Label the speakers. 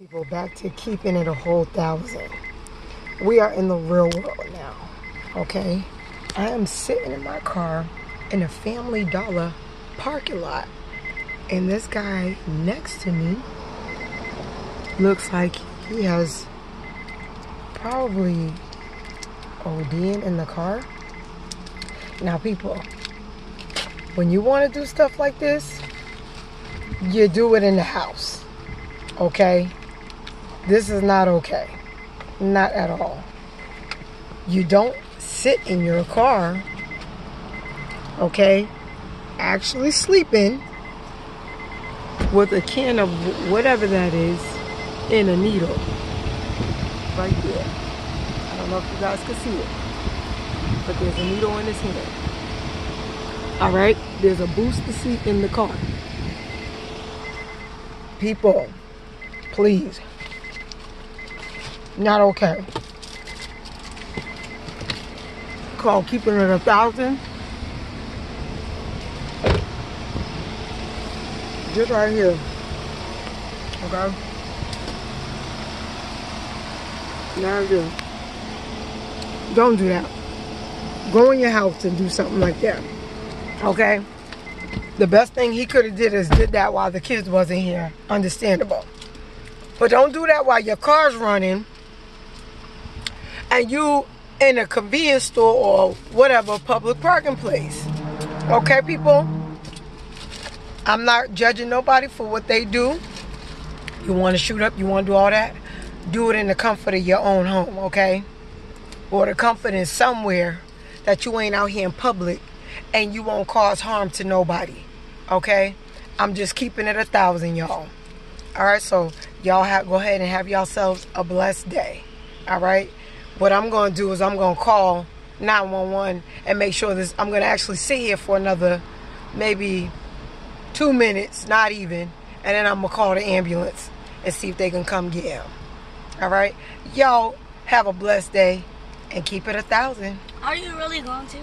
Speaker 1: People back to keeping it a whole thousand. We are in the real world now. Okay? I am sitting in my car in a family dollar parking lot. And this guy next to me looks like he has probably ODing in the car. Now, people, when you want to do stuff like this, you do it in the house. Okay? This is not okay. Not at all. You don't sit in your car, okay, actually sleeping with a can of whatever that is in a needle. Right there. I don't know if you guys can see it, but there's a needle in his hand. All right, there's a booster seat in the car. People, please not okay. Called keeping it a thousand. Just right here. Okay? Now do. Don't do that. Go in your house and do something like that. Okay? The best thing he could have did is did that while the kids wasn't here. Understandable. But don't do that while your car's running and you in a convenience store or whatever public parking place. Okay, people? I'm not judging nobody for what they do. You want to shoot up, you want to do all that, do it in the comfort of your own home, okay? Or the comfort in somewhere that you ain't out here in public and you won't cause harm to nobody, okay? I'm just keeping it a thousand, y'all. All right, so y'all have, go ahead and have yourselves a blessed day. All right what I'm going to do is I'm going to call 911 and make sure this I'm going to actually sit here for another maybe two minutes, not even, and then I'm going to call the ambulance and see if they can come get him. All right? Y'all have a blessed day and keep it a thousand.
Speaker 2: Are you really going to?